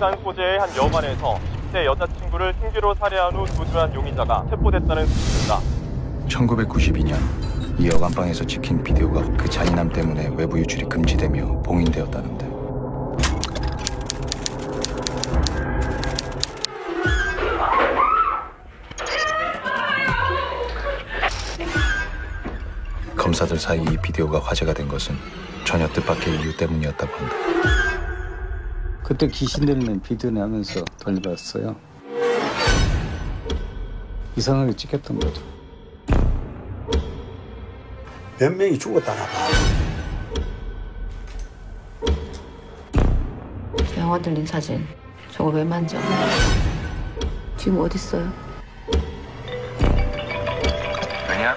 부산 소재의 한 여관에서 10대 여자친구를 흉기로 살해한 후 도주한 용의자가 체포됐다는 소식입니다. 1992년 이 여관방에서 찍힌 비디오가 그 잔인함 때문에 외부 유출이 금지되며 봉인되었다는데 검사들 사이 이 비디오가 화제가 된 것은 전혀 뜻밖의 이유 때문이었다고 한다. 그때 귀신 들리는 비디오 내면서 돌려봤어요. 이상하게 찍혔던 거죠. 몇 명이 죽었다나 봐. 영화 들린 사진 저거 왜 만져? 지금 어딨어요? 어